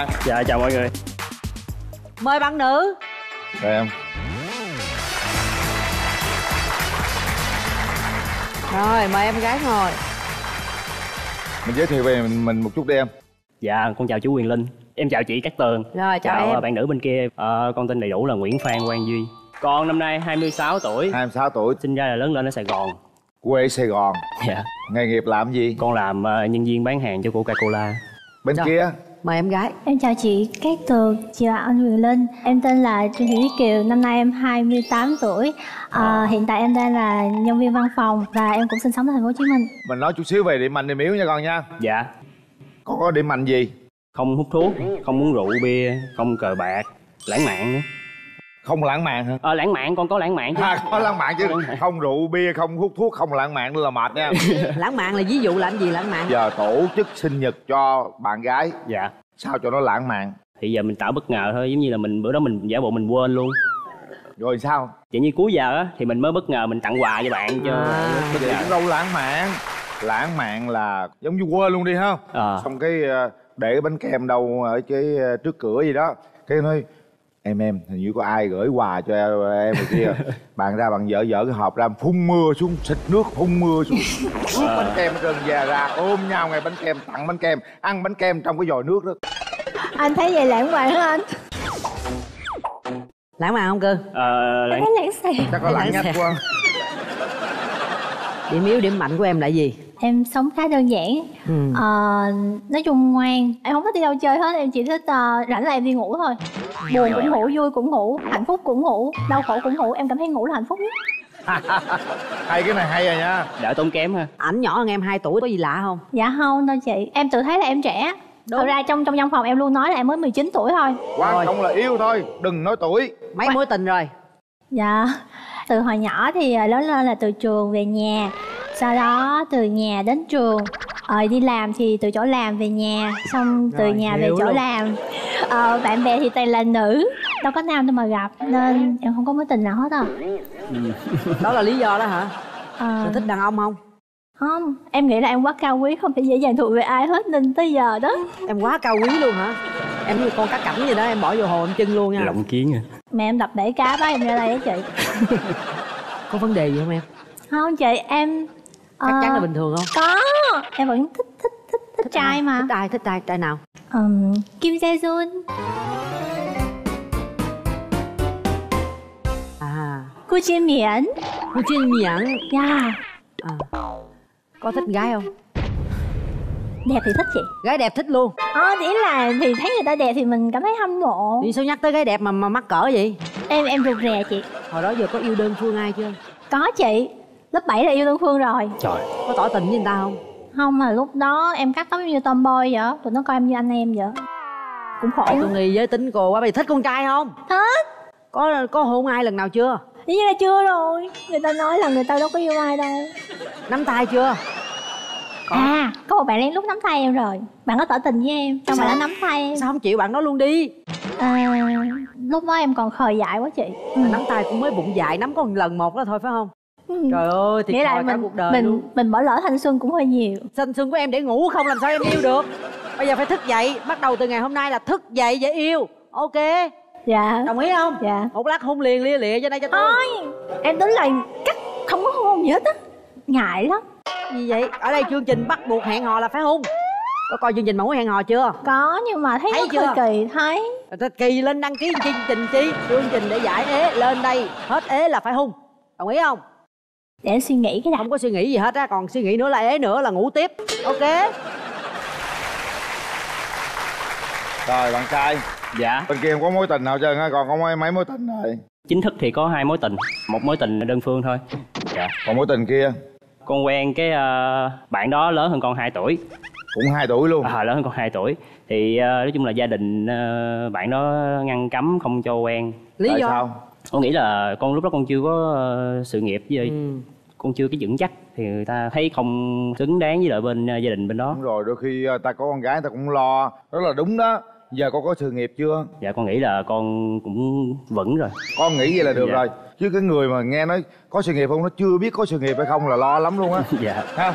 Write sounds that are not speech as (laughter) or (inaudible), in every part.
Bạn Dạ chào mọi người. Mời bạn nữ. Rồi em. Rồi mời em gái ngồi. Mình giới thiệu về mình, mình một chút đi em. Dạ con chào chú Quyền Linh. Em chào chị Cát Tường Rồi chào, em. bạn nữ bên kia. Ờ, Con tên đầy đủ là Nguyễn Phan Quang Duy. Con năm nay 26 tuổi. 26 tuổi. Sinh ra là lớn lên ở Sài Gòn. Quê Sài Gòn. Dạ. Nghề nghiệp làm gì? Con làm ờ, nhân viên bán hàng cho Coca-Cola. Bên Rồi. kia Mời em gái. Em chào chị Cát Tường, chị là anh Huyền Linh. Em tên là Trương Thị Tuyết Kiều, năm nay em 28 tuổi. À, Hiện tại em đang là nhân viên văn phòng Và em cũng sinh sống tại thành phố Hồ Chí Minh. Mình nói chút xíu về điểm mạnh điểm yếu nha con nha. Dạ. Con có điểm mạnh gì? Không hút thuốc Không uống rượu bia Không cờ bạc Lãng mạn nữa Không lãng mạn hả? Ờ lãng mạn con có lãng mạn chứ. À, có lãng mạn chứ. Không rượu bia, không hút thuốc, không lãng mạn nữa là mệt nha. (laughs) Lãng mạn là ví dụ làm gì lãng mạn? Giờ tổ chức sinh nhật cho bạn gái. Dạ. Sao cho nó lãng mạn? Thì giờ mình tạo bất ngờ thôi Giống như là mình bữa đó mình giả bộ mình quên luôn. Rồi sao? Vậy như cuối giờ á Thì mình mới bất ngờ mình tặng quà cho bạn cho À. bất ngờ đâu lãng mạn. Lãng mạn là giống như quên luôn đi ha. Ờ. Xong cái ờ, để cái bánh kem đâu ở cái ờ, trước cửa gì đó. Cái nói Em em hình như có ai gửi quà cho em rồi kia. (laughs) Bạn ra bạn dở dở cái hộp ra phun mưa xuống Xịt nước phun mưa xuống. (laughs) Nước bánh kem trơn về ra ôm nhau ngày bánh kem tặng bánh kem Ăn bánh kem trong cái vòi nước đó. Anh thấy vậy lãng mạn hả anh? Lãng mạn không cưng Ờ lãng lãng xẹt Chắc có lặng Lãng nhách quá Điểm yếu điểm mạnh của em là gì? Em sống khá đơn giản. Ừ. Ờ, Nói chung ngoan. Em không thích đi đâu chơi hết Em chỉ thích ờ, rảnh là em đi ngủ thôi. Buồn cũng ngủ, vui cũng ngủ Hạnh phúc cũng ngủ, đau khổ cũng ngủ. Em cảm thấy ngủ là hạnh phúc nhất. (laughs) Hay cái này hay rồi nha. Đỡ tốn kém ha. Ảnh nhỏ hơn em 2 tuổi có gì lạ không? Dạ không đâu chị. Em tự thấy là em trẻ. Thật ra trong trong văn phòng em luôn nói là em mới 19 tuổi thôi. Quan trọng là yêu thôi Đừng nói tuổi. Mấy mối tình rồi? Dạ. Từ hồi nhỏ thì ờ, lớn lên là từ trường về nhà Sau đó từ nhà đến trường. Ờ, Đi làm thì từ chỗ làm về nhà Xong từ Rồi, nhà về hiểu chỗ luôn. làm. Ờ, Bạn bè thì toàn là nữ Đâu có nam đâu mà gặp Nên em không có mối tình nào hết à (laughs) Đó là lý do đó hả? Ờ, thích đàn ông không? Không Em nghĩ là em quá cao quý Không thể dễ dàng thuộc về ai hết Nên tới giờ đó. Em quá cao quý luôn hả? Em như con cá cảnh gì đó em bỏ vô hồ em chân luôn nha. Lộng kiến à. Mẹ em đập bể cá bắt em ra đây á chị. (laughs) Có vấn đề gì không em? Không chị em Chắc chắn ờ, là bình thường không? Có. Em vẫn thích thích thích thích, trai ai? mà. Thích ai thích trai trai nào? Ừm, Kim Jae Jun À. Cô Chiên Miễn Cô chuyên nhận Dạ. À. Có thích gái không? Đẹp thì thích chị. Gái đẹp thích luôn. Ờ thì ý là thì thấy người ta đẹp thì mình cảm thấy hâm mộ. Vì sao nhắc tới gái đẹp mà mà mắc cỡ vậy? Em em rụt rè chị. Hồi đó giờ có yêu đơn phương ai chưa? Có chị Lớp 7 là yêu Tân Phương rồi. Trời. Có tỏ tình với người ta không? Không mà lúc đó em cắt tóc như tomboy vậy Tụi nó coi em như anh em vậy Cũng khổ. Tôi nghi giới tính cô quá. Bây giờ thích con trai không? Thích. Có có hôn ai lần nào chưa? Dĩ nhiên là chưa rồi. Người ta nói là người ta đâu có yêu ai đâu. Nắm tay chưa? À có một bạn lén lúc nắm tay em rồi. Bạn có tỏ tình với em Xong Sao? bạn đã nắm tay em. Sao không chịu bạn đó luôn đi? À, Lúc đó em còn khờ dại quá chị. Ừ. Nắm tay cũng mới bụng dại Nắm có một lần một đó thôi phải không. Trời ơi thiệt Nghĩa là thòi cả mình cuộc đời mình luôn. mình bỏ lỡ thanh xuân cũng hơi nhiều. Thanh xuân của em để ngủ không làm sao em yêu được. Bây giờ phải thức dậy Bắt đầu từ ngày hôm nay là thức dậy để yêu. Ok. Dạ. Đồng ý không? Dạ. Một lát hôn liền lia lịa cho đây cho tôi. Thôi Em tính là cắt không có hôn gì hết á. Ngại lắm. Gì vậy? Ở đây chương trình bắt buộc hẹn hò là phải hôn. Có coi chương trình mẫu hẹn hò chưa? Có nhưng mà thấy, Thấy nó chưa? hơi kỳ Thấy. Kỳ lên đăng ký chương trình chi? Chương trình để giải ế lên đây Hết ế là phải hung Đồng ý không Để suy nghĩ cái đã. Không có suy nghĩ gì hết á Còn suy nghĩ nữa là ế nữa là ngủ tiếp. Ok. Rồi bạn trai. Dạ. Bên kia không có mối tình nào trơn á Còn có mấy, mấy mối tình rồi Chính thức thì có hai mối tình. Một mối tình đơn phương thôi. Dạ. Còn mối tình kia? Con quen cái ờ, bạn đó lớn hơn con 2 tuổi. Cũng 2 tuổi luôn. À, Lớn hơn con 2 tuổi. Thì ờ, nói chung là gia đình ờ, bạn đó ngăn cấm không cho quen. Lý Tại do? sao Con nghĩ là con lúc đó con chưa có ờ, sự nghiệp với ừ. con chưa cái vững chắc Thì người ta thấy không xứng đáng với lại bên ờ, gia đình bên đó. Đúng rồi đôi khi ờ, ta có con gái ta cũng lo. Rất là đúng đó. Giờ con có sự nghiệp chưa? Dạ con nghĩ là con cũng vững rồi. Con nghĩ vậy là được Dạ. rồi. Chứ cái người mà nghe nói có sự nghiệp không Nó chưa biết có sự nghiệp hay không là lo lắm luôn á. (laughs) Dạ. Ha.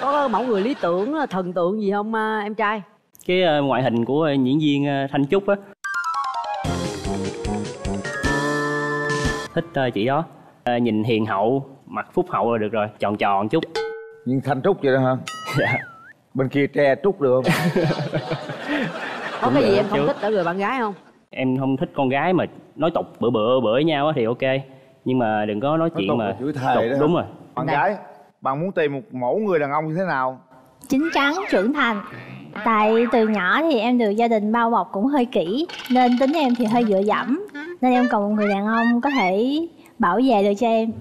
Có mẫu người lý tưởng thần tượng gì không em trai? Cái ngoại hình của diễn viên thanh trúc á thích ờ, chị đó. Ờ, nhìn hiền hậu mặt phúc hậu là được rồi tròn tròn chút. Nhưng thanh trúc vậy đó hả? Dạ. Bên kia tre trúc được không? (laughs) Có cái gì em không thích ở người bạn gái không? Em không thích con gái mà nói tục bựa bựa bựa với nhau á thì ok. Nhưng mà đừng có nói chuyện mà chửi thề tục đó. đúng rồi. Bạn Đây. gái bạn muốn tìm một mẫu người đàn ông như thế nào? Chín chắn trưởng thành tại từ nhỏ thì em được gia đình bao bọc cũng hơi kỹ nên tính em thì hơi dựa dẫm. Nên em cần một người đàn ông có thể bảo vệ được cho em.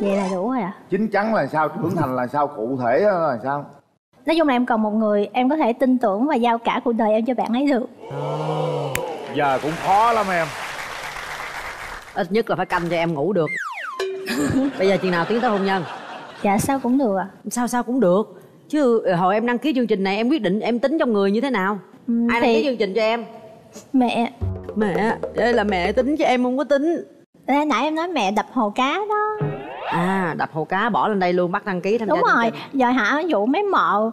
Vậy là đủ rồi ạ. Chín chắn là sao trưởng thành là sao cụ thể là sao? Nói chung là em cần một người em có thể tin tưởng và giao cả cuộc đời em cho bạn ấy được. Giờ cũng khó lắm em. Ít nhất là phải canh cho em ngủ được. (laughs) Bây giờ chừng nào tiến tới hôn nhân? Dạ sao cũng được ạ. Sao sao cũng được chứ ờ, hồi em đăng ký chương trình này em quyết định em tính trong người như thế nào? Ừm, ai đăng thì- ký chương trình cho em? Mẹ. Mẹ đây là mẹ tính cho em không có tính. Nãy nãy em nói mẹ đập hồ cá đó. À đập hồ cá bỏ lên đây luôn bắt đăng ký tham gia đúng chương rồi giờ hả dụ mấy mợ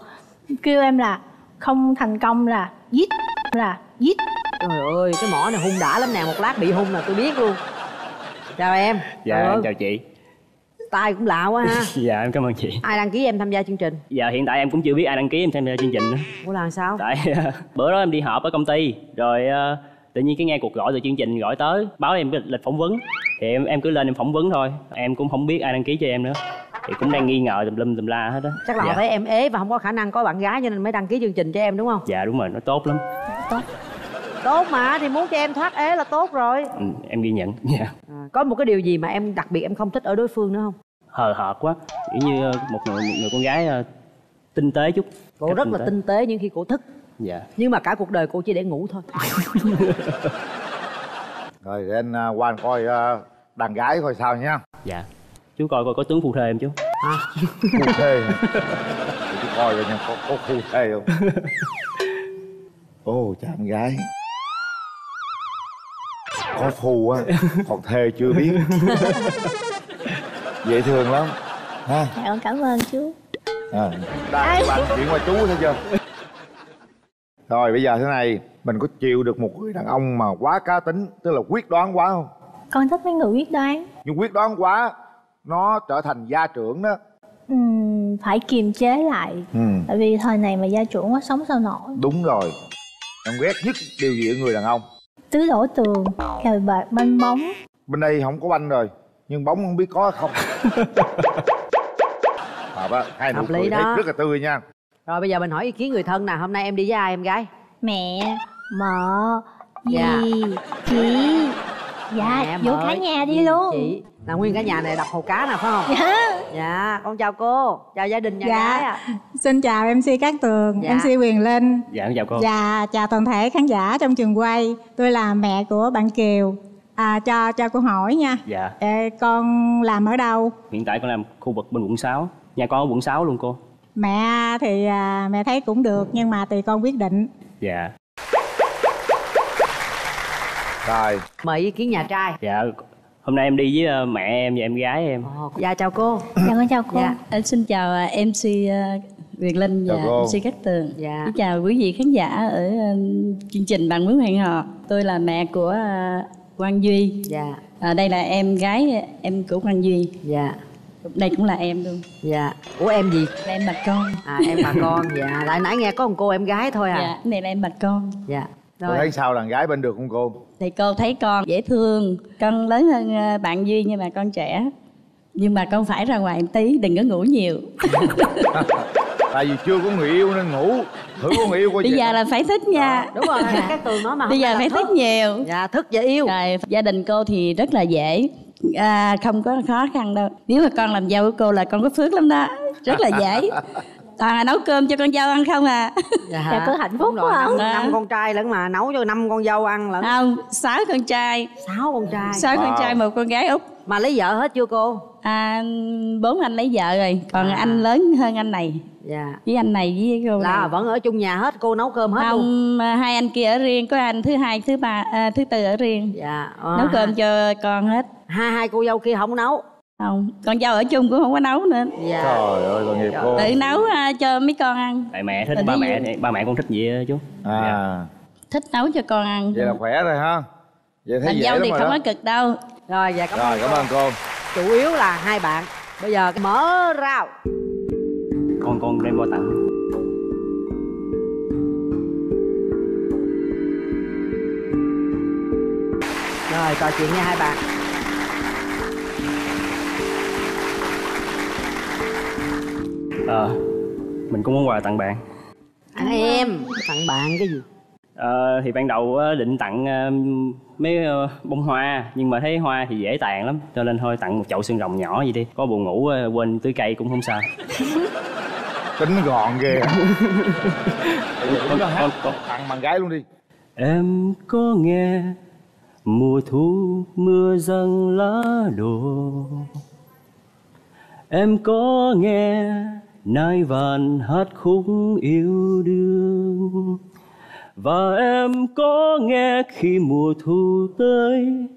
kêu em là không thành công là giết là giết. Trời ơi cái mỏ này hung đã lắm nè một lát bị hung là tôi biết luôn. Chào em. Dạ ơi, chào chị tay cũng lạ quá ha. (laughs) Dạ em cảm ơn chị. Ai đăng ký em tham gia chương trình? Dạ hiện tại em cũng chưa biết ai đăng ký em tham gia chương trình nữa. Ủa là sao? Tại (laughs) bữa đó em đi họp ở công ty rồi ờ, tự nhiên cái nghe cuộc gọi từ chương trình gọi tới báo em cái lịch phỏng vấn. Thì em em cứ lên em phỏng vấn thôi em cũng không biết ai đăng ký cho em nữa. Thì cũng đang nghi ngờ tùm lum tùm la hết á. Chắc là họ dạ. thấy em ế và không có khả năng có bạn gái cho nên mới đăng ký chương trình cho em đúng không? Dạ đúng rồi nó tốt lắm. Tốt mà thì muốn cho em thoát ế là tốt rồi. Ừ, em ghi nhận. (laughs) Dạ. À, có một cái điều gì mà em đặc biệt em không thích ở đối phương nữa không? Hờ hợt quá. Kiểu như ờ, một người, một người con gái ờ, tinh tế chút. Cô Cách rất là tinh tế nhưng khi cô thức. Dạ. Nhưng mà cả cuộc đời cô chỉ để ngủ thôi. (laughs) Rồi để anh uh, qua anh coi à, đàn gái coi sao nha. Dạ. Chú coi coi có tướng phu thê em chú? À, (laughs) khu thê tôi coi coi nha có, có khu thê không? Ồ cha em gái có phù á còn thê chưa biết. (laughs) Dễ thương lắm. Ha? Dạ con cảm ơn chú. À, đang bạn chuyện qua chú thấy chưa? Rồi bây giờ thế này mình có chịu được một người đàn ông mà quá cá tính tức là quyết đoán quá không? Con thích mấy người quyết đoán. Nhưng quyết đoán quá nó trở thành gia trưởng đó. Ừm, phải kiềm chế lại. Ừ. Tại vì thời này mà gia trưởng quá sống sao nổi. Đúng rồi. Em ghét nhất điều gì ở người đàn ông tứ đổ tường cờ bạc banh bóng. Bên đây không có banh rồi nhưng bóng không biết có không. (laughs) Hợp á hai nụ Hợp lý cười thấy đó. rất là tươi nha. Rồi bây giờ mình hỏi ý kiến người thân nè hôm nay em đi với ai em gái? Mẹ mợ dì Dạ. chị dạ Mẹ vô cả nhà đi luôn chị là nguyên cả nhà này đập hồ cá nè phải không dạ dạ con chào cô chào gia đình nhà Dạ. gái ạ Xin chào MC Cát Tường, Dạ. MC Quyền Linh dạ em chào cô và chào toàn thể khán giả trong trường quay. Tôi là mẹ của bạn Kiều. À, cho cho cô hỏi nha. dạ Ê, con làm ở đâu? hiện tại con làm khu vực bên quận 6 nhà con ở quận 6 luôn cô Mẹ thì à, mẹ thấy cũng được nhưng mà tùy con quyết định. dạ rồi mời ý kiến nhà trai dạ hôm nay em đi với ờ, mẹ em và em gái em Ồ, dạ chào cô dạ con chào cô dạ Em xin chào à, MC à, Việt Linh và. MC Cát Tường. Dạ. Xin chào quý vị khán giả ở chương trình Bạn muốn hẹn hò. Tôi là mẹ của Quang Duy. dạ À, đây là em gái em của Quang Duy. dạ Đây cũng là em luôn. dạ của em gì Là em bà con. à em bà con dạ lại nãy nghe có một cô em gái thôi Dạ, à cái này là em bà con. dạ rồi thấy sao đàn gái bên được không cô Thì cô thấy con dễ thương, con lớn hơn à, bạn Duy nhưng mà con trẻ. Nhưng mà con phải ra ngoài một tí, đừng có ngủ nhiều. (laughs) tại vì chưa có người yêu nên ngủ thử có người yêu coi Bây giờ là phải thích nha. đúng rồi các tường nói mà Bây giờ phải thức. thích nhiều. dạ thức và yêu Rồi, gia đình cô thì rất là dễ à, không có khó khăn đâu nếu mà con làm dâu của cô là con có phước lắm đó rất là dễ (laughs) toàn là nấu cơm cho con dâu ăn không à? Dạ, cứ hạnh phúc rồi, quá năm, không? Dạ. năm con trai lẫn mà nấu cho năm con dâu ăn lẫn. Không sáu con trai. Sáu con trai. Sáu con trai một con gái út. Mà lấy vợ hết chưa cô? À, bốn anh lấy vợ rồi còn À. anh lớn hơn anh này. Dạ. Với anh này với cô là này. vẫn ở chung nhà hết cô nấu cơm hết luôn. Không à, hai anh kia ở riêng có anh thứ hai thứ ba à, thứ tư ở riêng. Dạ ờ, nấu cơm cho con hết. Hai hai cô dâu kia không nấu không con dâu ở chung cũng không có nấu nữa. Dạ. Trời ơi tội nghiệp cô. Tự nấu à, cho mấy con ăn. Tại mẹ thích Tại ba mẹ thì ba mẹ con thích gì á chú? À. Thích nấu cho con ăn. Vậy là khỏe rồi ha. Vậy thấy làm dễ dâu thì không đó. có cực đâu. Rồi dạ cảm ơn rồi cảm ơn cô. Chủ yếu là hai bạn. Bây giờ mở rào. Con con đem qua tặng. Rồi trò chuyện nha hai bạn ờ mình cũng muốn quà tặng bạn. Tặng em. Tặng bạn cái gì? Ờ, thì ban đầu á, định tặng ờ, mấy ờ, bông hoa nhưng mà thấy hoa thì dễ tàn lắm cho nên thôi tặng một chậu xương rồng nhỏ vậy đi. Có buồn ngủ ờ, quên tưới cây cũng không sao. (laughs) Tính gọn ghê. (laughs) À. con, con, con, tặng bạn gái luôn đi. Em có nghe mùa thu mưa răng lá đổ em có nghe nai vàng hát khúc yêu đương. Và em có nghe khi mùa thu tới,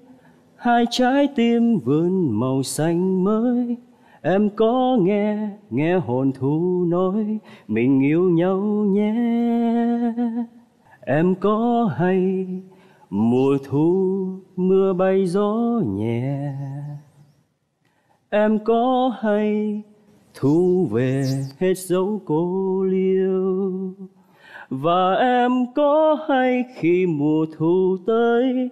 hai trái tim vươn màu xanh mới. Em có nghe nghe hồn thu nói, mình yêu nhau nhé. Em có hay, mùa thu, mưa bay gió nhẹ. Em có hay thu về hết dấu cô liêu. Và em có hay khi mùa thu tới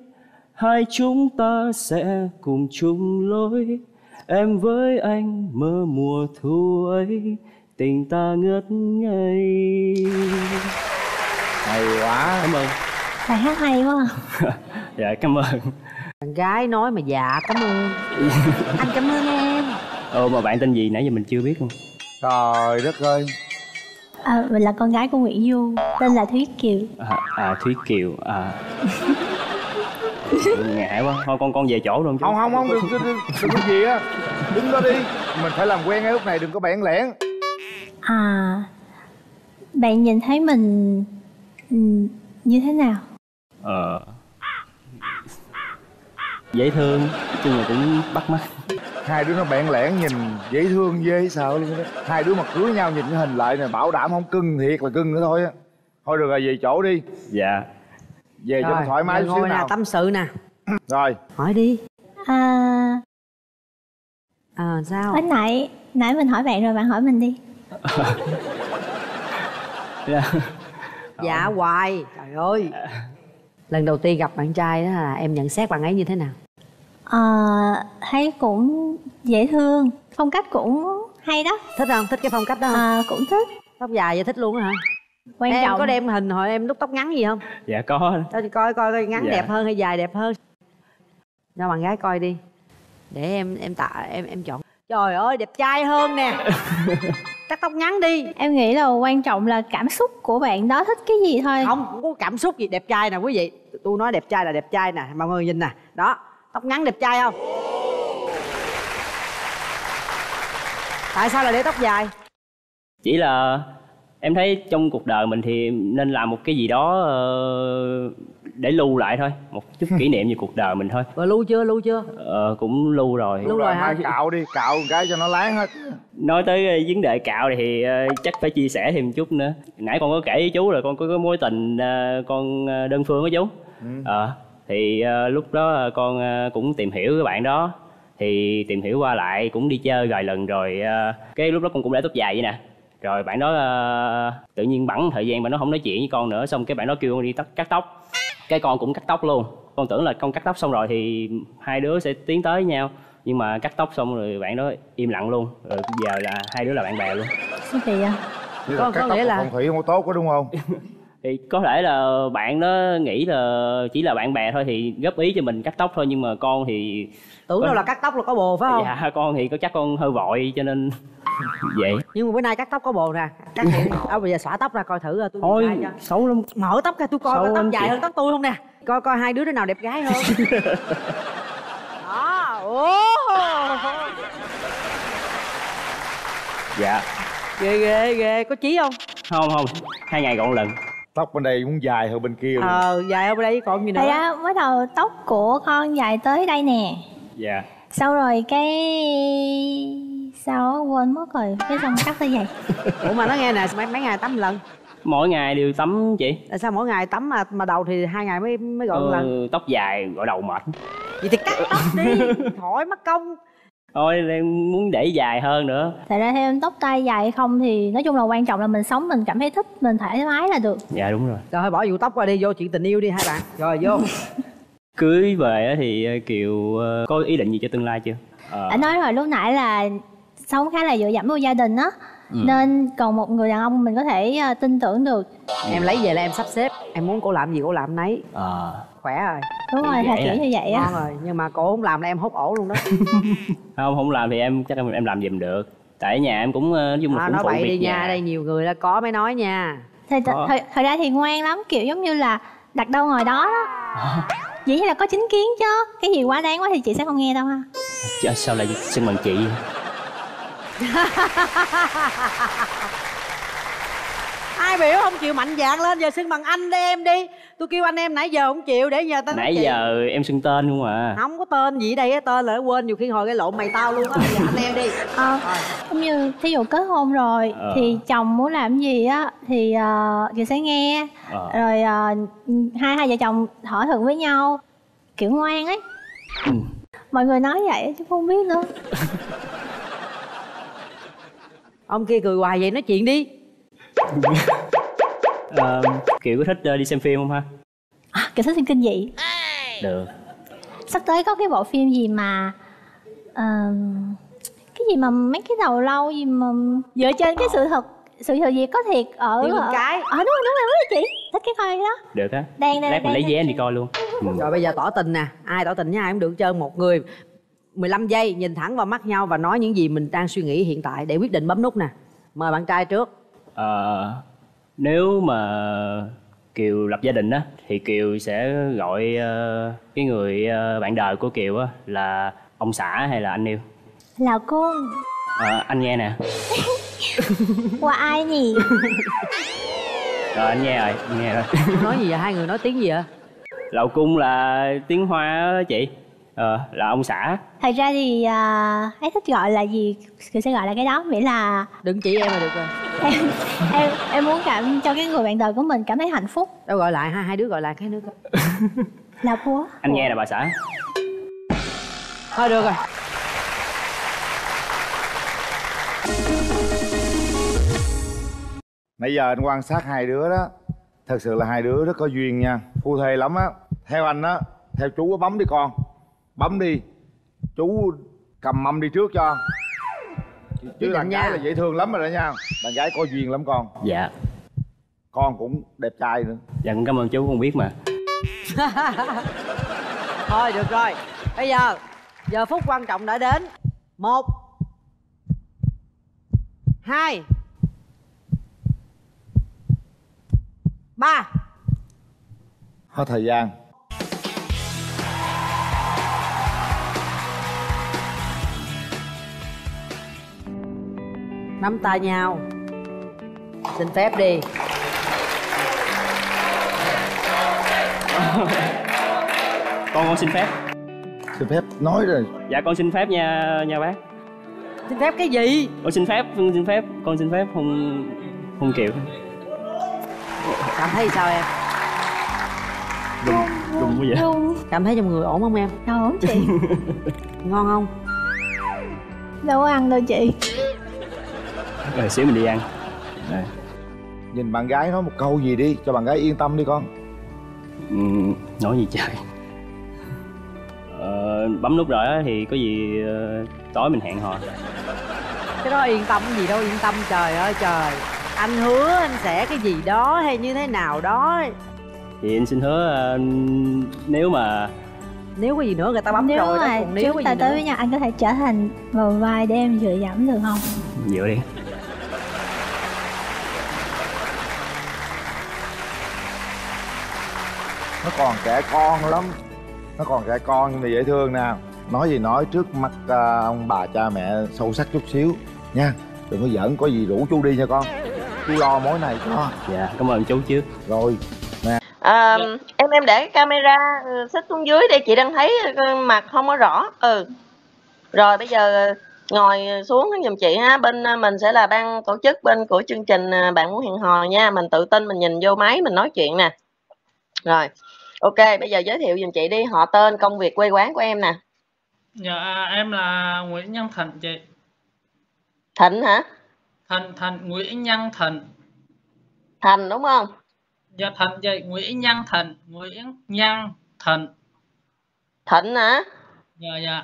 hai chúng ta sẽ cùng chung lối. Em với anh mơ mùa thu ấy tình ta ngất ngây. Hay quá cảm ơn. Bài hát hay quá à. (laughs) dạ cảm ơn. Bạn gái nói mà dạ cảm ơn. (laughs) Anh cảm ơn Ồ mà bạn tên gì? Nãy giờ mình chưa biết luôn. Trời đất ơi. À, mình là con gái của Nguyễn Du tên là Thúy Kiều. À, à Thúy Kiều à. Ngại quá. Thôi con con về chỗ luôn chú không không không đừng đừng đừng, đừng có gì á. Đứng đó đi. Mình phải làm quen ngay lúc này đừng có bẽn lẽn à bạn nhìn thấy mình ừm, như thế nào? Ờ. Dễ thương nói chung là cũng bắt mắt hai đứa nó bẽn lẽn nhìn dễ thương ghê sao luôn đó. Hai đứa mà cưới nhau nhìn cái hình lại này bảo đảm không cưng thiệt là cưng nữa thôi á. Thôi được rồi về chỗ đi. Dạ. Về cho nó thoải mái xíu nào. tâm sự nè. (clears throat) Rồi. Hỏi đi. À. À sao? Hồi nãy nãy mình hỏi bạn rồi bạn hỏi mình đi. (laughs) Dạ. Dạ hoài. Trời ơi. Lần đầu tiên gặp bạn trai đó là em nhận xét bạn ấy như thế nào à, thấy cũng dễ thương. Phong cách cũng hay đó. Thích không? Thích cái phong cách đó không? À, cũng thích. Tóc dài vậy thích luôn á hả? Quan em trọng. có đem hình hồi em lúc tóc ngắn gì không? Dạ có. Cho coi coi coi ngắn Dạ. đẹp hơn hay dài đẹp hơn. Cho bạn gái coi đi. Để em em tạ em em chọn. Trời ơi đẹp trai hơn nè. (laughs) Cắt tóc ngắn đi. Em nghĩ là quan trọng là cảm xúc của bạn đó thích cái gì thôi. Không không có cảm xúc gì đẹp trai nè quý vị. Tôi nói đẹp trai là đẹp trai nè mọi người nhìn nè. Đó tóc ngắn đẹp trai không? Tại sao là để tóc dài? Chỉ là em thấy trong cuộc đời mình thì nên làm một cái gì đó ờ, để lưu lại thôi một chút (laughs) kỷ niệm về cuộc đời mình thôi. Rồi lưu chưa lưu chưa? Ờ, cũng lưu rồi. Lưu rồi hả? cạo đi cạo một cái cho nó láng hết. Nói tới ờ, vấn đề cạo thì ờ, chắc phải chia sẻ thêm chút nữa. Nãy con có kể với chú rồi con có cái mối tình con đơn phương với chú. Ờ thì ờ, lúc đó ờ, con ờ, cũng tìm hiểu cái bạn đó. Thì tìm hiểu qua lại cũng đi chơi vài lần rồi ờ, cái lúc đó con cũng để tóc dài vậy nè. Rồi bạn đó ờ, tự nhiên bẵng thời gian bạn nó không nói chuyện với con nữa xong cái bạn đó kêu con đi tắt cắt tóc. Cái con cũng cắt tóc luôn. Con tưởng là con cắt tóc xong rồi thì hai đứa sẽ tiến tới với nhau. Nhưng mà cắt tóc xong rồi bạn đó im lặng luôn. Rồi giờ là hai đứa là bạn bè luôn. Sao kỳ Như Có- có tóc nghĩa là- phong thủy không có tốt có đúng không (laughs) thì có thể là bạn đó nghĩ là chỉ là bạn bè thôi thì góp ý cho mình cắt tóc thôi nhưng mà con thì tưởng Có- đâu là cắt tóc là có bồ phải không? Dạ con thì có chắc con hơi vội cho nên (laughs) vậy. Nhưng mà bữa nay cắt tóc có bồ nè. Cắt (laughs) bây giờ xõa tóc ra coi thử tôi thôi xấu lắm. Mở tóc ra tôi coi Xấu coi tóc dài chị. hơn tóc tôi không nè. Coi coi hai đứa đứa nào đẹp gái hơn. (laughs) Đó ồ. Dạ. Ghê ghê ghê. Có chí không? Không không. Hai ngày gọn lần tóc bên đây cũng dài hơn bên kia ờ dài ở đây còn gì nữa. Đó, mới đầu tóc của con dài tới đây nè. Dạ. Sau rồi cái sau quên mất rồi. Cái xong cắt tới vậy. (laughs) Ủa mà nó nghe nè mấy mấy ngày tắm lần? Mỗi ngày đều tắm chị. Là sao mỗi ngày tắm mà mà đầu thì hai ngày mới mới gội một lần? Ừ, tóc dài gọi đầu mệt. Vậy thì cắt tóc đi. (laughs) Khỏi mất công thôi em muốn để dài hơn nữa. Thật ra theo em tóc tai dài hay không thì nói chung là quan trọng là mình sống mình cảm thấy thích mình thoải mái là được. Dạ đúng rồi. Rồi thôi bỏ vụ tóc qua đi vô chuyện tình yêu đi hai bạn. Rồi vô. (laughs) Cưới về á thì ờ, kiều ờ, có ý định gì cho tương lai chưa? Ờ, đã nói rồi lúc nãy là sống khá là dựa dẫm vào gia đình á. Nên còn một người đàn ông mình có thể ờ, tin tưởng được. Em lấy về là em sắp xếp. Em muốn cô làm gì cô làm nấy. Ờ. khỏe rồi. Đúng rồi nè. kiểu như vậy á. Ngon rồi nhưng mà cô không làm là em hốt ổ luôn đó. (laughs) Không không làm thì em chắc em em làm giùm được. Tại nhà em cũng ờ, nói chung là à, cũng nói phụ bậy việc đi nha nhà. đây nhiều người là có mới nói nha. Thì thật, thật ra thì ngoan lắm kiểu giống như là đặt đâu ngồi đó đó. (laughs) Dĩ nhiên là có chính kiến chứ cái gì quá đáng quá thì chị sẽ không nghe đâu ha. Chứ sao lại xưng bằng chị (laughs) ai biểu không chịu mạnh dạn lên giờ xưng bằng anh đi em đi tôi kêu anh em nãy giờ không chịu để giờ tao nói nãy giờ em xưng tên không à không có tên gì ở đây á, tên là quên nhiều khi hồi cái lộn mày tao luôn á giờ anh em đi (laughs) ờ, Rồi. giống như thí dụ kết hôn rồi Ờ. thì chồng muốn làm gì á thì uh, chị sẽ nghe Ờ. rồi ờ, hai hai vợ chồng thỏa thuận với nhau kiểu ngoan ấy Ừ. mọi người nói vậy chứ không biết nữa ông kia cười hoài vậy nói chuyện đi (laughs) Ờ, kiều có thích ờ, đi xem phim không ha? À, kiểu thích xem kinh dị. Được. Sắp tới có cái bộ phim gì mà ờm, cái gì mà mấy cái đầu lâu gì mà dựa trên cái sự thật sự thật gì có thiệt ở Linh ở- Cái. ờ đúng rồi đúng rồi đúng rồi chị. Thích cái coi đó. Được á. Đang- đang- lát mình lấy vé em đi coi luôn. (laughs) Ừ. rồi bây giờ tỏ tình nè. Ai tỏ tình với ai cũng được trơn. Một người 15 giây nhìn thẳng vào mắt nhau và nói những gì mình đang suy nghĩ hiện tại để quyết định bấm nút nè. Mời bạn trai trước Ờ, nếu mà kiều lập gia đình á thì kiều sẽ gọi ờ, cái người ờ, bạn đời của kiều á là ông xã hay là anh yêu? Là cô. Ờ, anh nghe nè. (laughs) Qua ai nhỉ? Rồi anh nghe rồi anh nghe rồi. Nói gì vậy? Hai người nói tiếng gì vậy? Lậu cung là tiếng hoa á chị ờ là ông xã. Thật ra thì uh, ấy thích gọi là gì thì sẽ gọi là cái đó miễn là đừng chỉ em là được rồi. (laughs) Em em em muốn cảm cho cái người bạn đời của mình cảm thấy hạnh phúc. Đâu gọi lại hai hai đứa gọi lại cái nước (laughs) là bố anh nghe nè bà xã. Thôi được rồi. Nãy giờ anh quan sát hai đứa đó thật sự là hai đứa rất có duyên nha. Phu thê lắm á. Theo anh á theo chú á bấm đi con bấm đi. Chú cầm mâm đi trước cho. Chứ bạn gái nha. là dễ thương lắm rồi đó nha. Bạn gái có duyên lắm con. Dạ. Con cũng đẹp trai nữa. Dạ con cảm ơn chú con biết mà. (laughs) Thôi được rồi. Bây giờ giờ phút quan trọng đã đến. Một hai ba. Hết thời gian nắm tay nhau. Xin phép đi. Con con xin phép. Xin phép nói rồi. Dạ con xin phép nha nha bác. Xin phép cái gì? Con xin phép con xin phép con xin phép hôn hôn kiều. Cảm thấy sao em? Đùng đùng quá vậy. Rung cảm thấy trong người ổn không em? Không chị. (laughs) Ngon không? Đâu có ăn đâu chị rồi xíu mình đi ăn. Rồi. nhìn bạn gái nói một câu gì đi cho bạn gái yên tâm đi con. Ừ, nói gì trời? Ờ, bấm nút rồi á thì có gì ờ, tối mình hẹn hò. Cái đó yên tâm cái gì đâu yên tâm trời ơi trời. Anh hứa anh sẽ cái gì đó hay như thế nào đó. Thì anh xin hứa ờ, nếu mà nếu có gì nữa người ta bấm nếu rồi đó mà còn nếu chúng ta tới nữa. với nhau anh có thể trở thành bờ vai để em dựa dẫm được không? Dựa đi còn trẻ con lắm. Nó còn trẻ con nhưng mà dễ thương nè. Nói gì nói trước mắt à, ông bà cha mẹ sâu sắc chút xíu. Nha đừng có giỡn có gì rủ chú đi nha con. Chú lo mối này cho. Dạ cảm ơn chú trước. Rồi À, em em để cái camera ừ, xích xuống dưới để chị đang thấy ừ, mặt không có rõ. Ừ. Rồi bây giờ ngồi xuống giùm chị ha. Bên à, mình sẽ là ban tổ chức bên của chương trình à, bạn muốn hẹn hò nha. Mình tự tin mình nhìn vô máy mình nói chuyện nè. Rồi ok bây giờ giới thiệu giùm chị đi họ tên công việc quê quán của em nè Dạ em là Nguyễn Nhân Thịnh chị. thịnh hả Thịnh Thịnh Nguyễn Nhân Thịnh. thành đúng không Dạ Thịnh chị Nguyễn Nhân Thịnh Nguyễn Nhân Thịnh. thịnh hả Dạ dạ.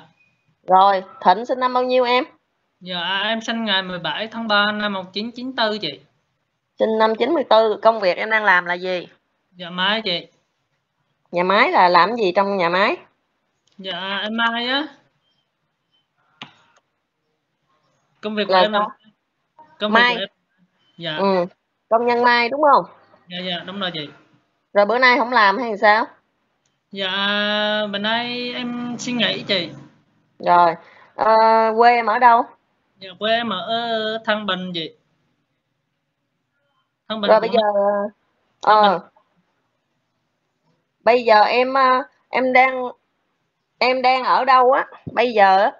rồi thịnh sinh năm bao nhiêu em Dạ em sinh ngày 17 tháng 3 năm 1994 chị. sinh năm 94 công việc em đang làm là gì Dạ Mai chị. Nhà máy là làm gì trong nhà máy Dạ em Mai á. Công việc của Là em là sao? công Mai. việc. Dạ ừ công nhân mai đúng không dạ dạ đúng rồi chị. rồi bữa nay không làm hay sao Dạ bữa nay em suy nghĩ chị. rồi ờ, quê em ở đâu Dạ quê em ở Thăng Bình chị. Thăng Bình rồi bây giờ ờ bây giờ em ờ, em đang em đang ở đâu á? Bây giờ á?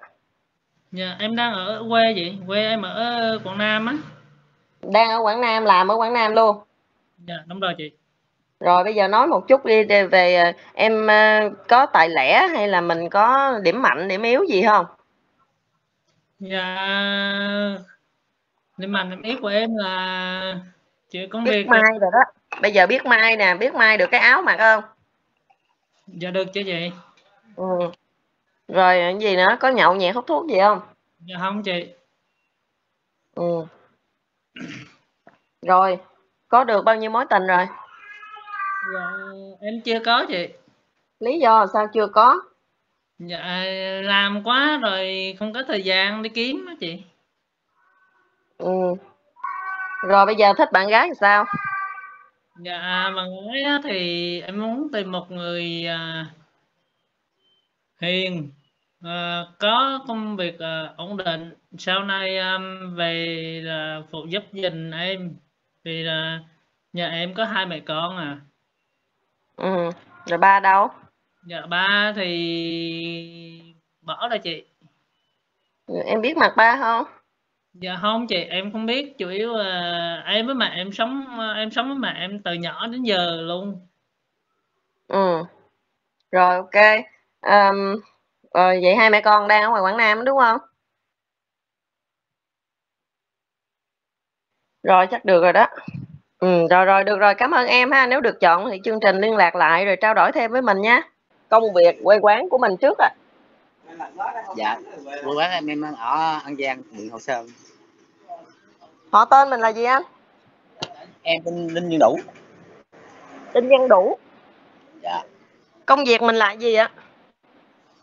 Dạ em đang ở quê chị, quê em ở Quảng Nam á. đang ở Quảng Nam làm ở Quảng Nam luôn? Dạ đúng rồi chị. rồi bây giờ nói một chút đi về- ờ, em ờ, có tài lẻ hay là mình có điểm mạnh điểm yếu gì không? Dạ điểm mạnh điểm yếu của em là chỉ công biết việc mai rồi đó. Bây giờ biết mai nè biết mai được cái áo mặc không dạ được chứ chị. ừ. rồi cái gì nữa có nhậu nhẹt hút thuốc gì không Dạ không chị. ừ. rồi có được bao nhiêu mối tình rồi Dạ em chưa có chị. lý do sao chưa có Dạ làm quá rồi không có thời gian đi kiếm á chị. ừ. rồi bây giờ thích bạn gái thì sao Dạ mà á thì em muốn tìm một người à, hiền à, có công việc à, ổn định. Sau này à, về là phụ giúp giùm em vì là nhà em có hai mẹ con à. Ừ. rồi ba đâu? Dạ ba thì bỏ rồi chị. Em biết mặt ba không dạ không chị em không biết. Chủ yếu là em với mẹ em sống em sống với mẹ em từ nhỏ đến giờ luôn. Ừ. Rồi ok. Ờm, rồi vậy hai mẹ con đang ở ngoài Quảng Nam đúng không? Rồi chắc được rồi đó. Ừ rồi rồi được rồi. Cảm ơn em ha. Nếu được chọn thì chương trình liên lạc lại rồi trao đổi thêm với mình nhé công việc quê quán của mình trước à dạ. Quê quán em em ở an giang huyện hậu sơn. Họ tên mình là gì anh? Em tên đinh như đủ. Đinh văn đủ. Dạ. Công việc mình là gì á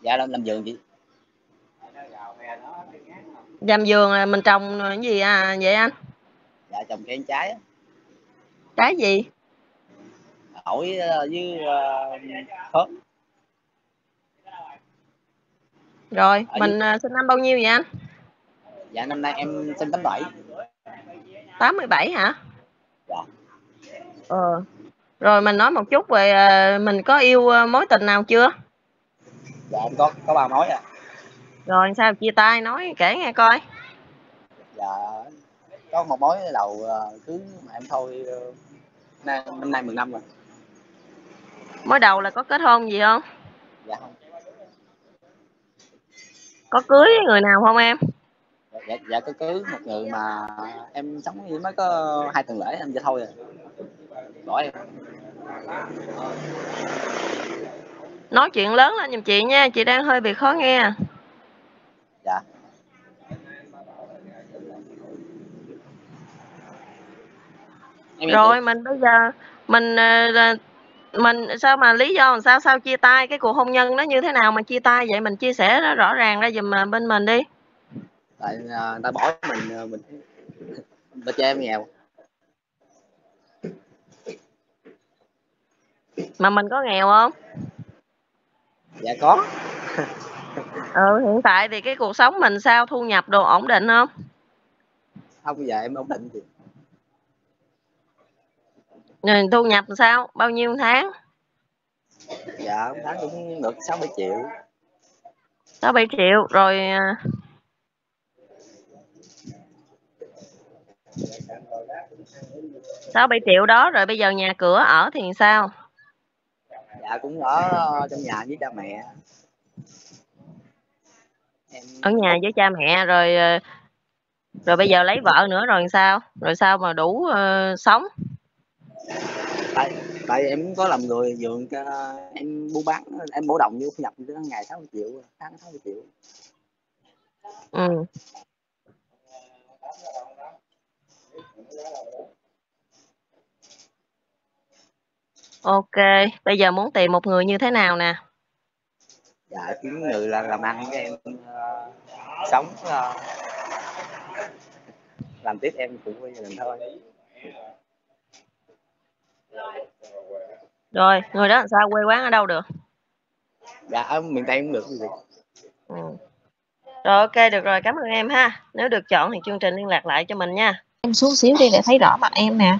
dạ làm làm vườn chị. Làm vườn là mình trồng cái gì à vậy anh? Dạ trồng cây trái trái gì? Ổi ờ, với uh, rồi Ở mình à, sinh năm bao nhiêu vậy anh? Dạ năm nay em sinh tám bảy. 87 hả? Dạ. Ờ. Rồi mình nói một chút về à, mình có yêu à, mối tình nào chưa? Dạ em có có ba mối à rồi sao? Chia tay nói kể nghe coi. Dạ có một mối đầu cưới mà em thôi năm, nay 10 năm rồi. Mới đầu là có kết hôn gì không? Dạ không có cưới người nào không em? Dạ, dạ, dạ có cưới một người mà em sống với mới có hai tuần lễ em vậy thôi à. Bỏ em. Nói chuyện lớn lên giùm chị nha chị đang hơi bị khó nghe. Dạ. Em rồi mình bây giờ mình là- mình sao mà lý do làm sao sao chia tay? Cái cuộc hôn nhân nó như thế nào mà chia tay vậy? Mình chia sẻ nó rõ ràng ra giùm à, bên mình đi. Tại người ta bỏ mình à, mình ta cho em nghèo. Mà mình có nghèo không? Dạ có. Ừ hiện tại thì cái cuộc sống mình sao? Thu nhập đồ ổn định không? Không giờ em ổn định thì Ừ, thu nhập sao? Bao nhiêu tháng? Dạ tháng cũng được sáu bảy triệu. Sáu bảy triệu rồi à, sáu bảy triệu đó rồi bây giờ nhà cửa ở thì sao? Dạ cũng ở trong nhà với cha mẹ. Em ở nhà với cha mẹ rồi ờ, rồi bây giờ lấy vợ nữa rồi sao? Rồi sao mà đủ ờ, sống tại tại em cũng có làm người vườn cho em buôn bán em bổ như thu nhập ngày 60 triệu tháng 60 triệu. Ừ. Ok bây giờ muốn tìm một người như thế nào nè? Dạ kiếm người là làm ăn với em ờ, sống ờ, làm tiếp em với gia đình thôi rồi người đó làm sao? Quê quán ở đâu được? Dạ ở miền tây cũng được ừ. rồi ok được rồi cảm ơn em ha. Nếu được chọn thì chương trình liên lạc lại cho mình nha. Em xuống xíu đi để thấy rõ mặt em nè.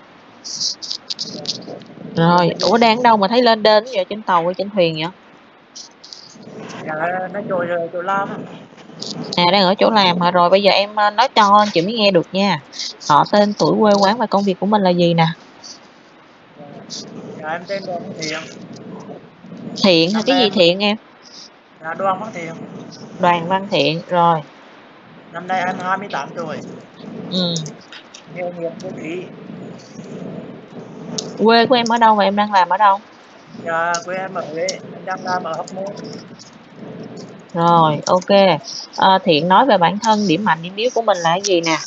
Rồi ủa đang ở đâu mà thấy lên đên vậy? Trên tàu hay trên thuyền vậy? Dạ nó chỗ chỗ làm à đang ở chỗ làm hả? Rồi bây giờ em ờ, nói to chị mới nghe được nha. Họ tên tuổi quê quán và công việc của mình là gì nè dạ em tên đoàn thiện. Thiện hay cái gì thiện em? Dạ đoàn văn thiện. Đoàn văn thiện rồi. Năm nay em 28 tuổi. Ừ. nghề nghiệp cơ khí quê của em ở đâu và em đang làm ở đâu? Dạ quê em ở Huế em đang làm ở Hóc Môn. Rồi ok. À, thiện nói về bản thân điểm mạnh điểm yếu của mình là cái gì nè?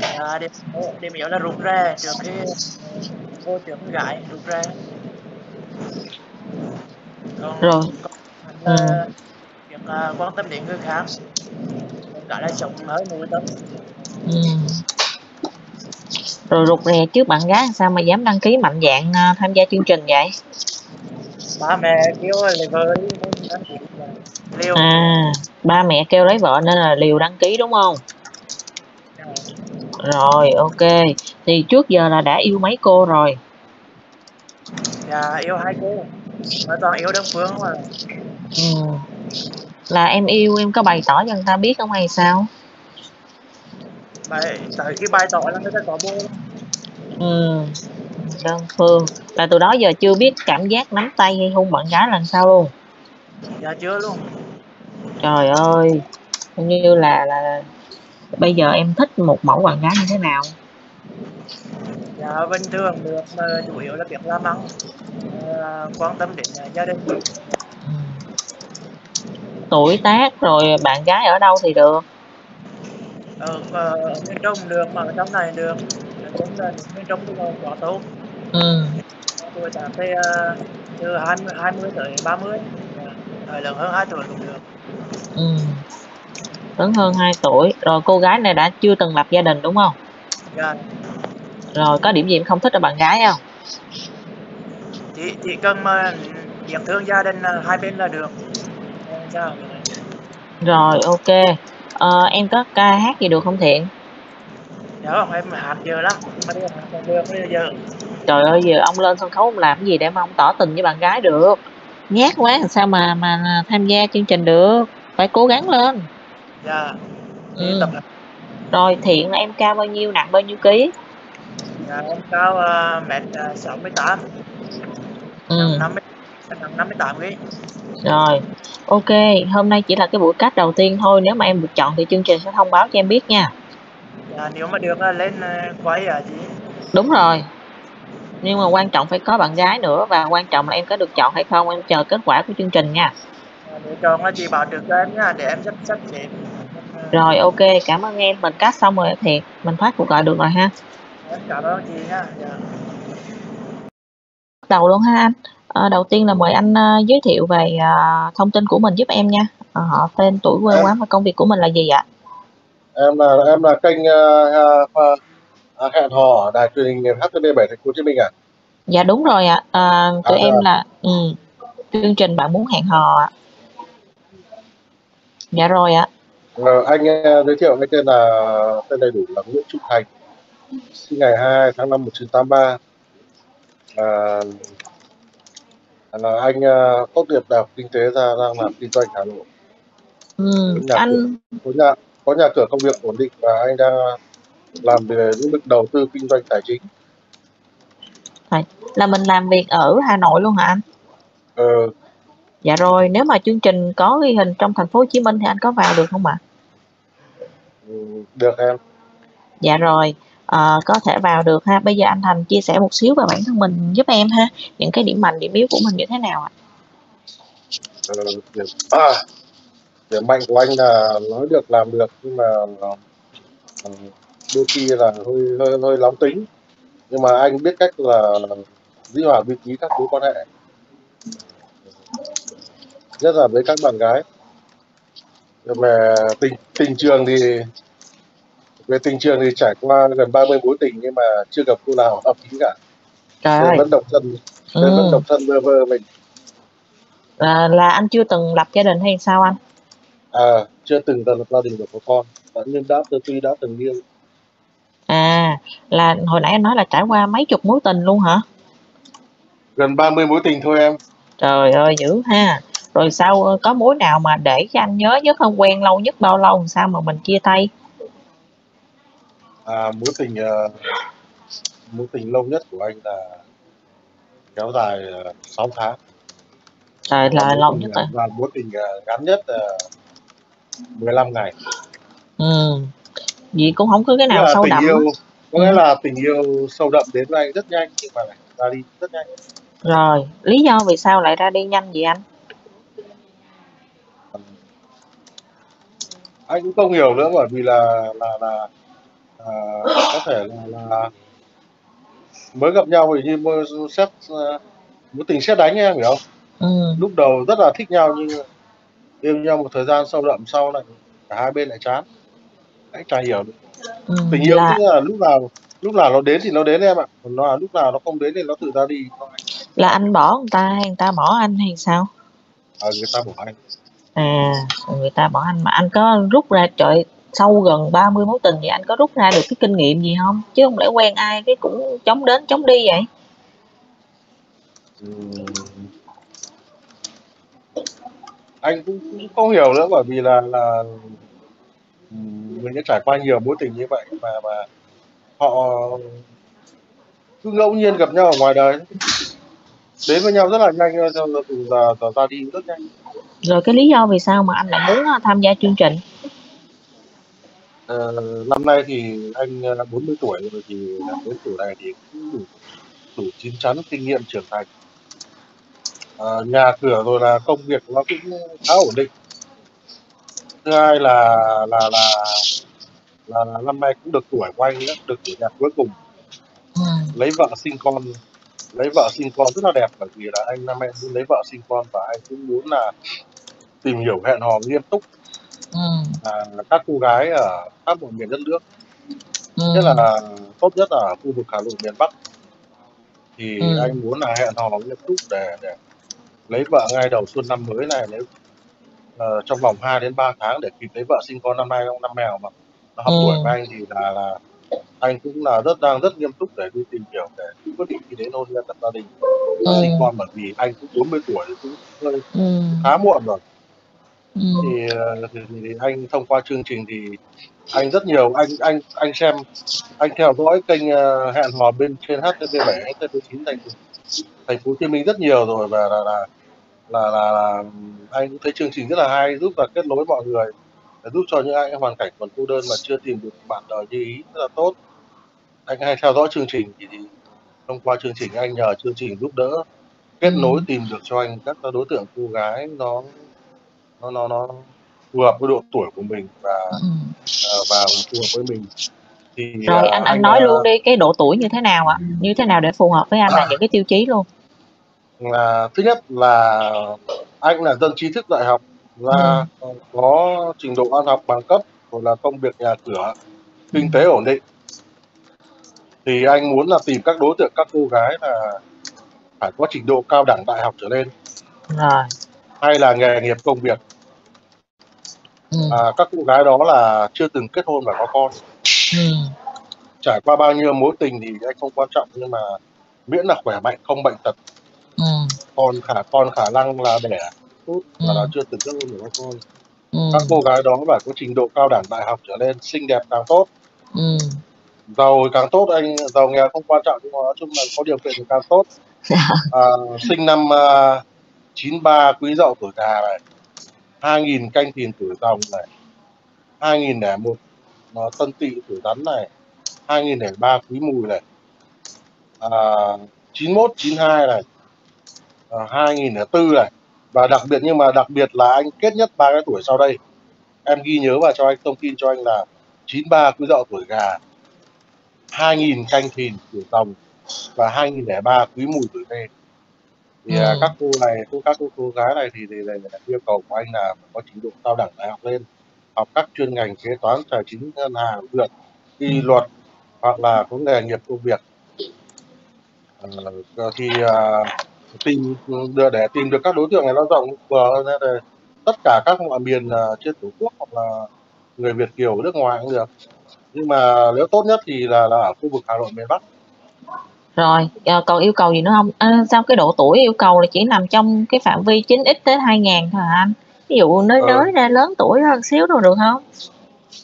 Dạ điểm điểm yếu là rụt rè trước khi cô trưởng gái rụt rè còn rồi. còn ừ. là việc à, quan tâm đến người khác cả là sống hơi nội tâm Ừ. rồi rụt rè trước bạn gái sao mà dám đăng ký mạnh dạn à, tham gia chương trình vậy? Ba mẹ kêu lấy vợ liều. À ba mẹ kêu lấy vợ nên là liều đăng ký đúng không rồi ok. Thì trước giờ là đã yêu mấy cô rồi? Dạ yêu hai cô. Mà toàn yêu đơn phương mà. Ừ. là em yêu em có bày tỏ cho người ta biết không hay sao? Bài tại khi bài tỏ là người ta có bô ừ. Đơn phương là từ đó giờ chưa biết cảm giác nắm tay hay hôn bạn gái là làm sao luôn? Dạ chưa luôn. Trời ơi như là là bây giờ em thích một mẫu bạn gái như thế nào? Dạ bình thường được mà chủ yếu là việc làm ăn à, quan tâm đến à, gia đình. Tuổi tác rồi bạn gái ở đâu thì được? Ở, ở miền trung được mà ở trong này được. Chung là miền trung thì quá tốt. Ừ. Tuổi tác thì à, từ 20, 20 tới 30 Dạ, thời lớn hơn 2 tuổi cũng được. Ừ lớn hơn 2 tuổi. Rồi cô gái này đã chưa từng lập gia đình đúng không? Dạ. Rồi có điểm gì em không thích ở bạn gái không? Chỉ chỉ cần mà biết thương gia đình à, hai bên là được. Sao rồi ok. Ờ, em có ca hát gì được không thiện? Dạ không em hát giờ lắm. Mà đi bây giờ trời ơi giờ ông lên sân khấu ông làm cái gì để mà ông tỏ tình với bạn gái được? Nhát quá sao mà mà tham gia chương trình được? Phải cố gắng lên dạ ừ. rồi thiện là em cao bao nhiêu nặng bao nhiêu ký dạ em cao uh, mét sáu mươi tám ừ. năm mươi nặng năm mươi tám ký Rồi, ok, hôm nay chỉ là cái buổi cắt đầu tiên thôi, nếu mà em được chọn thì chương trình sẽ thông báo cho em biết nha. dạ nếu mà được là lên quay à chị Đúng rồi. Nhưng mà quan trọng phải có bạn gái nữa và quan trọng là em có được chọn hay không, em chờ kết quả của chương trình nha. Dạ, nếu chọn là chị bảo được cho em nha để em sắp sắp xếp Rồi, ok, cảm ơn em, mình cắt xong rồi thiệt, mình thoát cuộc gọi được rồi ha. em cảm ơn chị nha dạ. Bắt đầu luôn ha anh. À, đầu tiên là mời anh à, giới thiệu về à, thông tin của mình giúp em nha. À, họ tên, tuổi, quê quán và công việc của mình là gì ạ? em là em là kênh uh, uh, hẹn hò đài truyền hình HTV7 thành phố Hồ Chí Minh à Dạ đúng rồi ạ. À, tụi À, em rồi. là ừ, chương trình bạn muốn hẹn hò ạ. Dạ rồi ạ. Ờ, anh uh, giới thiệu cái tên là tên đầy đủ là Nguyễn Trung Thành sinh ngày 22 tháng 5 1983 à, là anh uh, tốt nghiệp đại học kinh tế ra đang làm kinh doanh Hà Nội. Ừ. có nhà cửa anh có nhà có nhà cửa công việc ổn định và anh đang làm về lĩnh vực đầu tư kinh doanh tài chính. Là mình làm việc ở Hà Nội luôn hả anh? Ờ, dạ rồi nếu mà chương trình có ghi hình trong thành phố Hồ Chí Minh thì anh có vào được không ạ? Ừ, được em. Dạ rồi ờ, có thể vào được ha. Bây giờ anh Thành chia sẻ một xíu về bản thân mình giúp em ha. Những cái điểm mạnh điểm yếu của mình như thế nào ạ? Ờ, điểm, à, điểm mạnh của anh là nói được làm được nhưng mà ờ, đôi khi là hơi hơi hơi nóng tính. Nhưng mà anh biết cách là dĩ hòa vi quý các mối quan hệ nhất là với các bạn gái. Về tình tình trường thì về tình trường thì trải qua gần 30 mối tình nhưng mà chưa gặp cô nào hợp ý cả. Trời nên vẫn độc thân nên vẫn ừ. độc thân vơ vơ mình. À, là anh chưa từng lập gia đình hay sao anh? À chưa từng lập gia đình được có con. Đã nhưng đã tuy đã từng yêu à là hồi nãy anh nói là trải qua mấy chục mối tình luôn hả? Gần 30 mối tình thôi em. Trời ơi dữ ha rồi sao ờ, có mối nào mà để cho anh nhớ nhất hơn quen lâu nhất bao lâu sao mà mình chia tay? À, mối tình ờ, mối tình lâu nhất của anh là kéo dài uh, 6 tháng. Trời là lâu nhất ờ, rồi. và mối tình ờ, ngắn nhất uh, 15 ngày. Ừ. Vậy cũng không có cái nào là sâu đậm yêu có ừ. nghĩa là tình yêu sâu đậm đến với anh rất nhanh nhưng mà lại ra đi rất nhanh. Rồi lý do vì sao lại ra đi nhanh vậy anh anh cũng không hiểu nữa bởi vì là là là à, có thể là, là mới gặp nhau thì như xét mối tình xét đánh em hiểu không? Ừ. lúc đầu rất là thích nhau nhưng yêu nhau một thời gian sâu đậm sau này cả hai bên lại chán. Anh chả hiểu được. Ừ. tình yêu là tức là lúc nào lúc nào nó đến thì nó đến em ạ. Còn nó lúc nào nó không đến thì nó tự ra đi. Là anh bỏ người ta hay người ta bỏ anh hay sao? À, người ta bỏ anh à người ta bỏ anh mà anh có rút ra trời sau gần 30 mối tình thì anh có rút ra được cái kinh nghiệm gì không? Chứ không lẽ quen ai cái cũng chống đến chống đi vậy? Ừ. anh cũng, cũng không hiểu nữa bởi vì là là mình đã trải qua nhiều mối tình như vậy mà mà họ cứ ngẫu nhiên gặp nhau ở ngoài đời. Đến với nhau rất là nhanh rồi rồi từ giờ giờ ra đi rất nhanh rồi cái lý do vì sao mà anh lại muốn ờ, tham gia chương trình? Ờ, năm nay thì anh ờ, 40 tuổi rồi thì đến tuổi này thì cũng đủ đủ chín chắn kinh nghiệm trưởng thành. Ờ, nhà cửa rồi là công việc nó cũng khá ổn định. Thứ hai là là là là, là năm nay cũng được tuổi của anh nữa được tuổi đẹp cuối cùng. Ừ. lấy vợ sinh con lấy vợ sinh con rất là đẹp bởi vì là anh năm nay muốn lấy vợ sinh con và anh cũng muốn là tìm hiểu hẹn hò nghiêm túc Ừ. à, các cô gái ở khắp mọi miền đất nước Ừ. nhất là tốt nhất ở khu vực Hà Nội miền Bắc thì Ừ. anh muốn là hẹn hò nghiêm túc để để lấy vợ ngay đầu xuân năm mới này nếu ờ, trong vòng 2 đến 3 tháng để kịp lấy vợ sinh con năm nay năm mèo mà nó hợp Ừ. tuổi anh thì là là anh cũng là rất đang rất nghiêm túc để đi tìm hiểu để quyết định đi đến hôn nhân lập gia đình và sinh Ừ. con bởi vì anh cũng 40 tuổi cũng hơi Ừ. khá muộn rồi Ừ. thì, ờ, thì, thì anh thông qua chương trình thì anh rất nhiều anh anh anh xem anh theo dõi kênh ờ, hẹn hò bên trên HTV7 HTV9 thành thành phố Hồ Chí Minh rất nhiều rồi và là là là, là, là anh cũng thấy chương trình rất là hay giúp là kết nối mọi người giúp cho những ai hoàn cảnh còn cô đơn mà chưa tìm được bạn đời như ý rất là tốt anh hay theo dõi chương trình thì, thì thông qua chương trình anh nhờ chương trình giúp đỡ kết Ừ. nối tìm được cho anh các đối tượng cô gái nó nó nó nó phù hợp với độ tuổi của mình và Ừ. ờ, và phù hợp với mình. Thì rồi ờ, anh anh anh nói ờ, luôn đi cái độ tuổi như thế nào ạ? Như thế nào để phù hợp với anh là những cái tiêu chí luôn? Là thứ nhất là anh là dân trí thức đại học ừ. là có trình độ ăn học bằng cấp rồi là công việc nhà cửa kinh tế ổn định. Thì anh muốn là tìm các đối tượng các cô gái là phải có trình độ cao đẳng đại học trở lên. Rồi. Hay là nghề nghiệp công việc ừ. à, các cô gái đó là chưa từng kết hôn và có con Ừ. trải qua bao nhiêu mối tình thì anh không quan trọng nhưng mà miễn là khỏe mạnh không bệnh tật Ừ. còn khả còn khả năng là đẻ tốt Ừ. và là chưa từng kết hôn và có con ừ. các cô gái đó phải có trình độ cao đẳng đại học trở lên xinh đẹp càng tốt ừ. giàu càng tốt anh giàu nghèo không quan trọng nhưng mà nói chung là có điều kiện thì càng tốt (laughs) à, sinh năm uh, 93 quý dậu tuổi gà này 2000 canh thìn tuổi dòng này 2001 nó tân tỵ tuổi rắn này 2003 quý mùi này à, 91 92 này à, 2004 này. Và đặc biệt nhưng mà đặc biệt là anh kết nhất ba cái tuổi sau đây em ghi nhớ và cho anh thông tin cho anh là 93 quý dậu tuổi gà 2000 canh thìn tuổi rồng và 2003 quý mùi tuổi tê thì à, ừ. các cô này các cô, cô gái này thì, thì, thì, yêu cầu của anh là phải có trình độ cao đẳng đại học lên học các chuyên ngành kế toán tài chính ngân hàng luật y Ừ. luật hoặc là có nghề nghiệp công việc Ờ, thì à, tìm được để tìm được các đối tượng này nó rộng tất cả các mọi miền à, trên tổ quốc hoặc là người Việt kiều ở nước ngoài cũng được nhưng mà nếu tốt nhất thì là là ở khu vực Hà Nội miền Bắc rồi à, còn yêu cầu gì nữa không? À, sao cái độ tuổi yêu cầu là chỉ nằm trong cái phạm vi 9x tới 2000 thôi hả anh? Ví dụ nới Ừ. nới ra lớn tuổi hơn xíu đâu được không?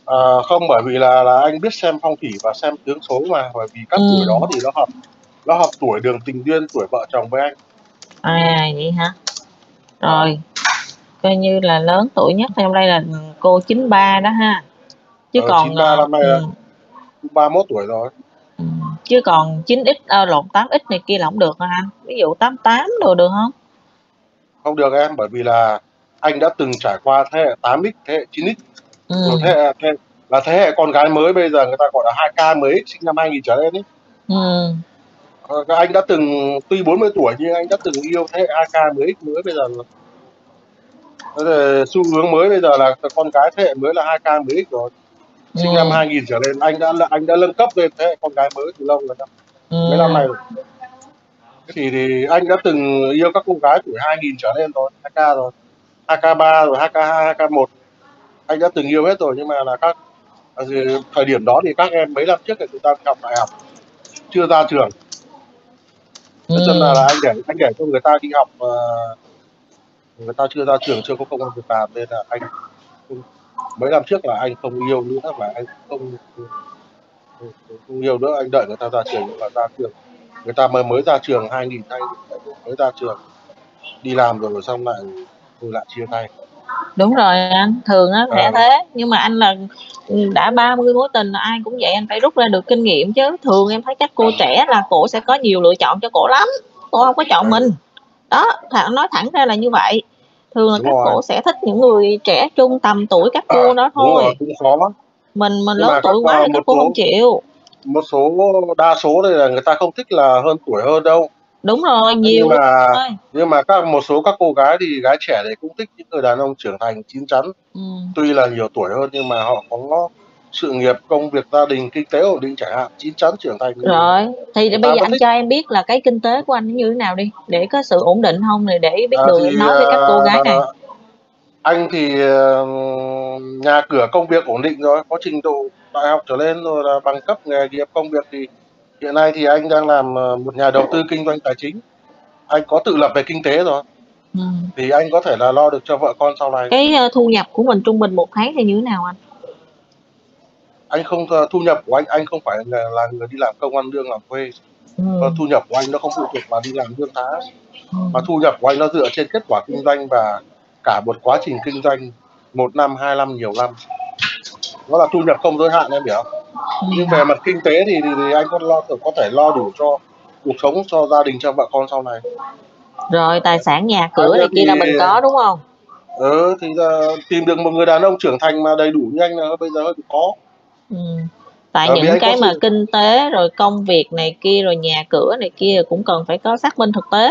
À, không bởi vì là là anh biết xem phong thủy và xem tướng số mà bởi vì các Ừ. tuổi đó thì nó hợp nó hợp tuổi đường tình duyên tuổi vợ chồng với anh. À vậy hả? Rồi coi như là lớn tuổi nhất trong đây là cô 93 đó ha. Chứ Ờ, còn 93 năm nay ừ, là 31 tuổi rồi. ừ. Chứ còn 9x à, lộn 8x này kia là không được hả anh? Ví dụ 88 đồ được không? Không được em bởi vì là anh đã từng trải qua thế hệ 8x thế hệ 9x ừ. rồi thế hệ thế, là thế hệ con gái mới bây giờ người ta gọi là 2K mới sinh năm 2000 trở lên ấy. Ừ. Ờ, anh đã từng tuy 40 tuổi nhưng anh đã từng yêu thế hệ 2K mới mới bây giờ là xu hướng mới bây giờ là con cái thế hệ mới là 2K mới rồi sinh Ừ. năm 2000 trở lên anh đã anh đã nâng cấp lên thế hệ con gái mới từ lâu rồi đó Ừ. mấy năm nay rồi Thế thì thì anh đã từng yêu các cô gái tuổi 2000 trở lên rồi 2K rồi 2K3 rồi 2K2 2K1 anh đã từng yêu hết rồi nhưng mà là các à, thời điểm đó thì các em mấy năm trước thì người ta học đại học chưa ra trường Ừ. Thế nên là, là anh để anh để cho người ta đi học ờ, người ta chưa ra trường chưa có công an việc làm nên là anh mấy năm trước là anh không yêu nữa và anh không, không, yêu nữa. Anh đợi người ta ra trường mà ra trường. Người ta mới mới ra trường 2000 hay mới ra trường. Đi làm rồi xong lại rồi lại chia tay. Đúng rồi anh thường á sẽ Ờ. thế. Nhưng mà anh là ừ, đã 30 mối tình là ai cũng vậy. Anh phải rút ra được kinh nghiệm chứ. Thường em thấy các cô trẻ là cổ sẽ có nhiều lựa chọn cho cổ lắm. Cổ không có chọn mình. Đó thẳng nói thẳng ra là như vậy thường là Đúng các rồi. cổ sẽ thích những người trẻ trung tầm tuổi các cô đó đúng rồi thôi cũng khó. Mình mình lớn tuổi các, quá thì các một cô số- không chịu. một số đa số đây là người ta không thích là hơn tuổi hơn đâu. Đúng rồi nhiều nhưng mà thôi nhưng mà các một số các cô gái thì gái trẻ thì cũng thích những người đàn ông trưởng thành chín chắn. Ừ. tuy là nhiều tuổi hơn nhưng mà họ có sự nghiệp công việc gia đình kinh tế ổn định chẳng hạn chín chắn trưởng thành. Rồi thì bây giờ anh thích. cho em biết là cái kinh tế của anh như thế nào đi để có sự ổn định không này để biết À, đường thì, nói với các cô gái này. à, anh thì nhà cửa công việc ổn định rồi có trình độ đại học trở lên rồi là bằng cấp nghề nghiệp công việc thì hiện nay thì anh đang làm ờ, một nhà đầu tư kinh doanh tài chính. Anh có tự lập về kinh tế rồi. Ừ. thì anh có thể là lo được cho vợ con sau này. Cái ờ, thu nhập của mình trung bình một tháng thì như thế nào anh anh không ờ, thu nhập của anh anh không phải là, là người đi làm công ăn lương làm thuê ừ. Và thu nhập của anh nó không phụ thuộc vào đi làm lương tháng Ừ. mà thu nhập của anh nó dựa trên kết quả kinh doanh và cả một quá trình kinh doanh một năm hai năm nhiều năm nó là thu nhập không giới hạn em hiểu không? Ừ. nhưng về mặt kinh tế thì, thì, thì anh có lo có thể lo đủ cho cuộc sống cho gia đình cho vợ con sau này rồi tài sản nhà cửa này kia là mình có đúng không ừ thì là tìm được một người đàn ông trưởng thành mà đầy đủ như anh là bây giờ hơi khó ừ. tại Ờ, vì những cái mà sự- kinh tế rồi công việc này kia rồi nhà cửa này kia cũng cần phải có xác minh thực tế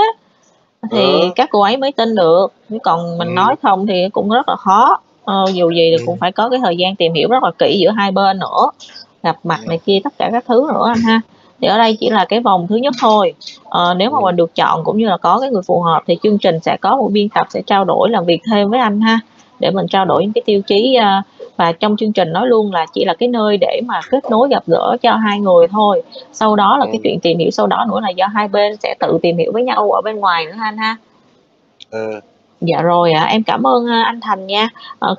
thì Ừ. các cô ấy mới tin được chứ còn mình Ừ. nói không thì cũng rất là khó ờ, dù gì thì Ừ. cũng phải có cái thời gian tìm hiểu rất là kỹ giữa hai bên nữa gặp mặt Ừ. này kia tất cả các thứ nữa anh ha thì ở đây chỉ là cái vòng thứ nhất thôi ờ, nếu mà Ừ. mình được chọn cũng như là có cái người phù hợp thì chương trình sẽ có một biên tập sẽ trao đổi làm việc thêm với anh ha để mình trao đổi những cái tiêu chí à, và trong chương trình nói luôn là chỉ là cái nơi để mà kết nối gặp gỡ cho hai người thôi sau đó là cái Ừ. chuyện tìm hiểu sau đó nữa là do hai bên sẽ tự tìm hiểu với nhau ở bên ngoài nữa anh ha ừ. dạ rồi ạ em cảm ơn à, anh Thành nha Ờ,